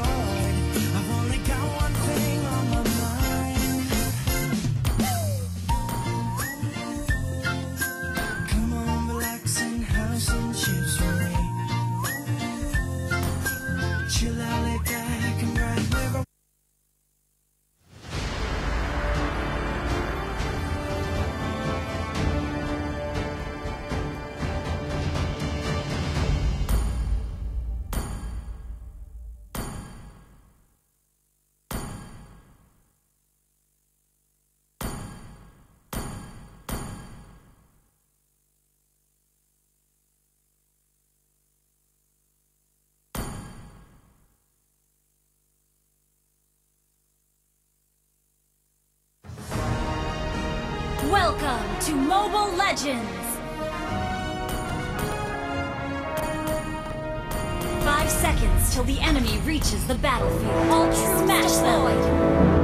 Oh. To Mobile Legends! Five seconds till the enemy reaches the battlefield. Ultra smash them!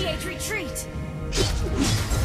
Initiate retreat!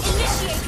Initiate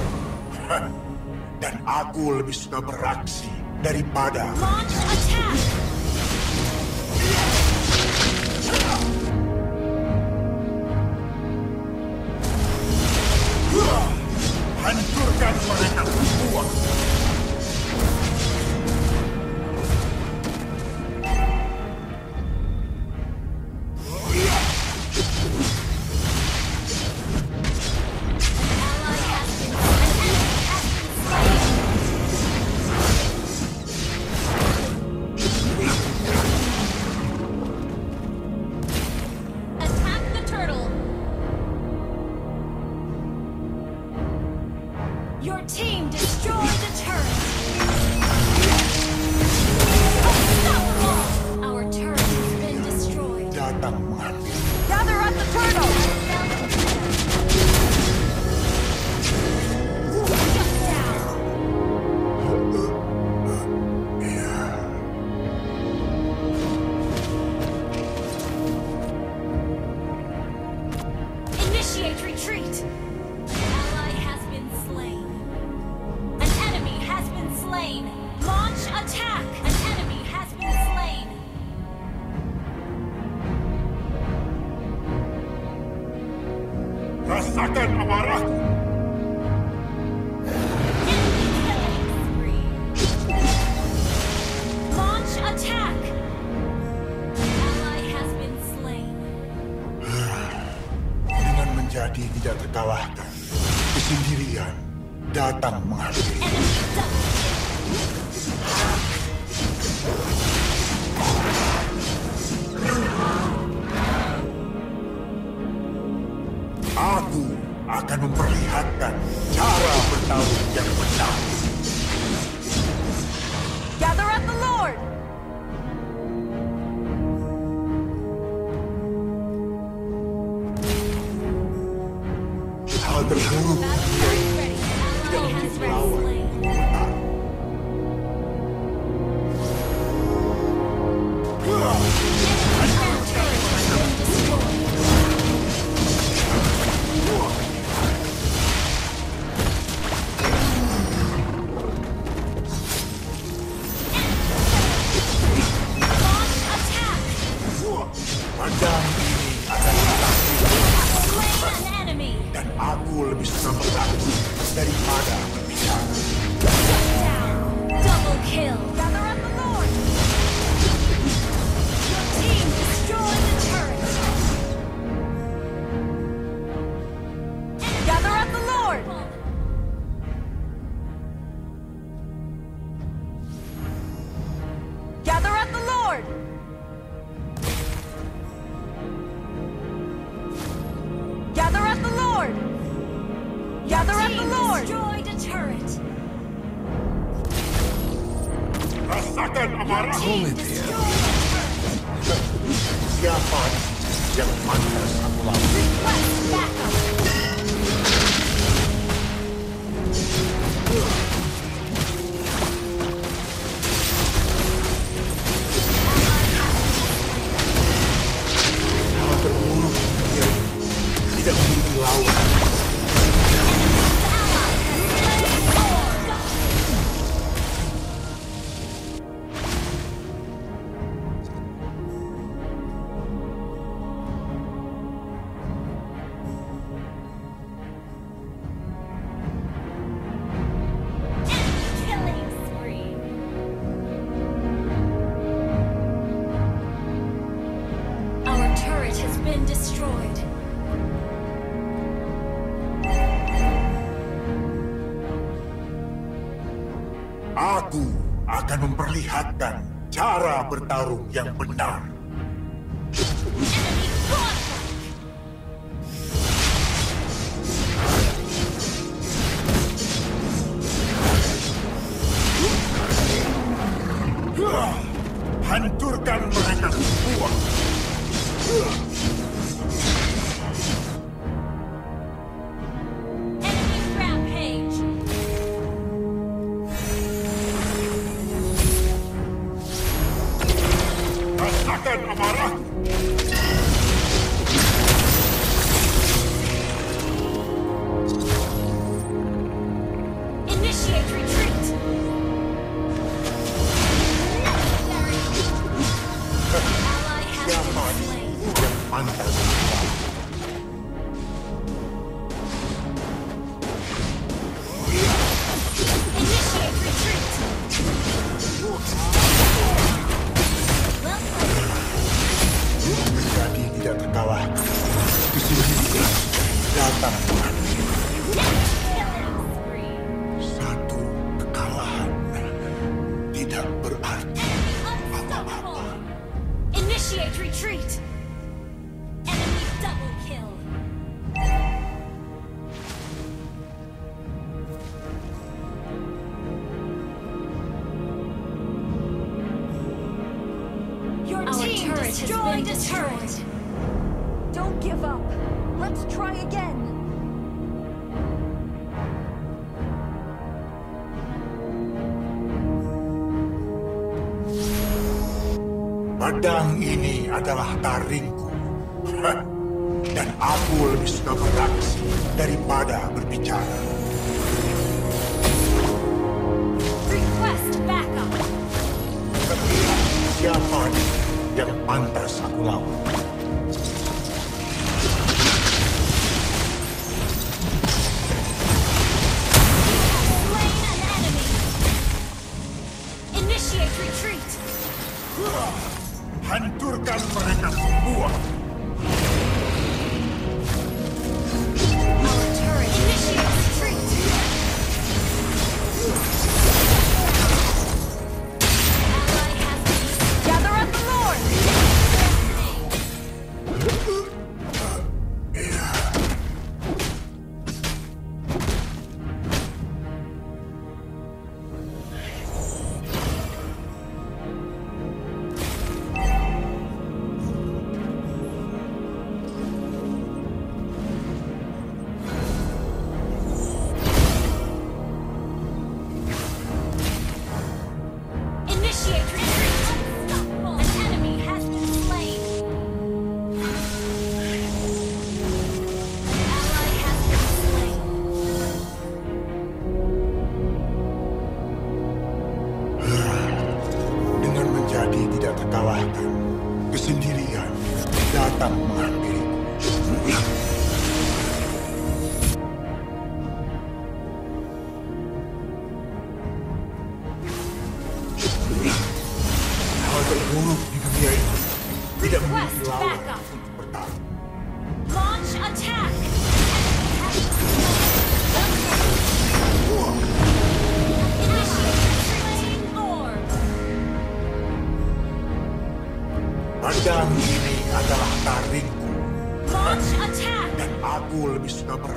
Aku lebih suka beraksi daripada... Launch! Your team destroyed. Aku akan memperlihatkan cara bertarung yang benar. Gather up the Lord! destroyed a turret! A second of our Hold it there. Request backup! memperlihatkan cara bertarung yang benar. Initiate retreat. Retreat! Enemy double kill! Pedang ini adalah taringku. Dan aku lebih suka beraksi daripada berbicara. Request backup. Siapa yang pantas aku lawan?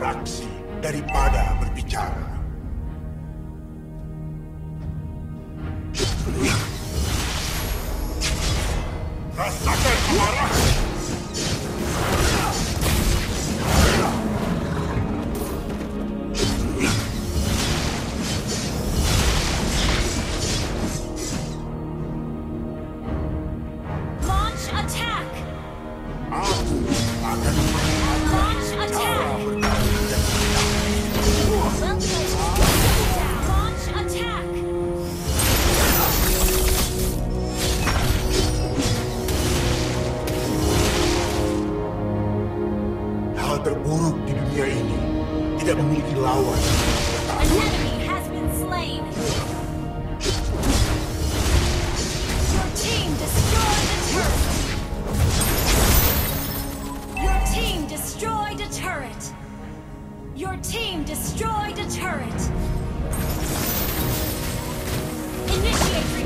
beraksi daripada berbicara. turret. Initiate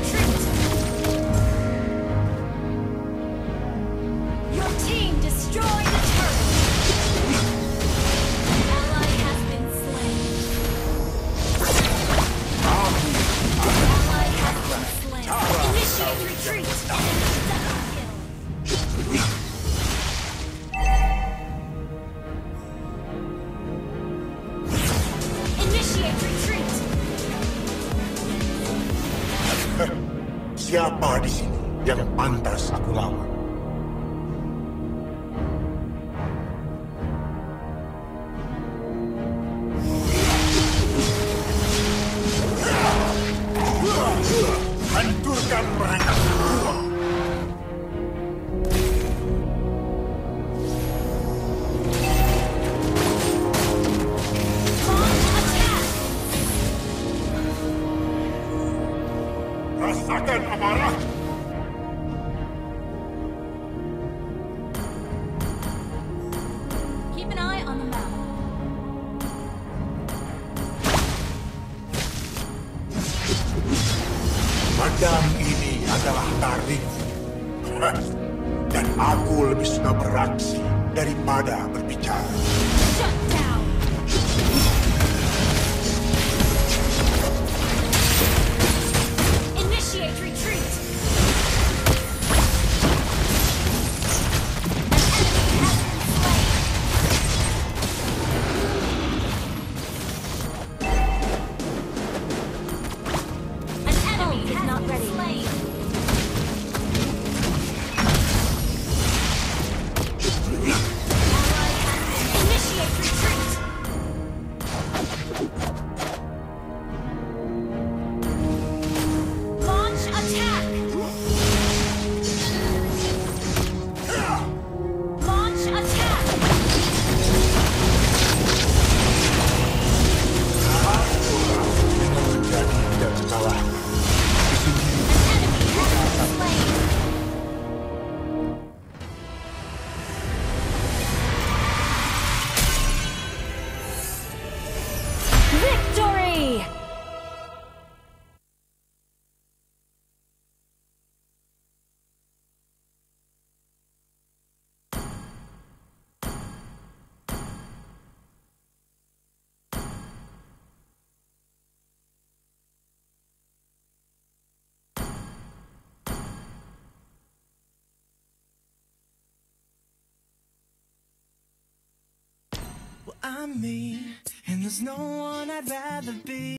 pantas aku lawan. lebih suka beraksi daripada berbicara. I'm me, and there's no one I'd rather be.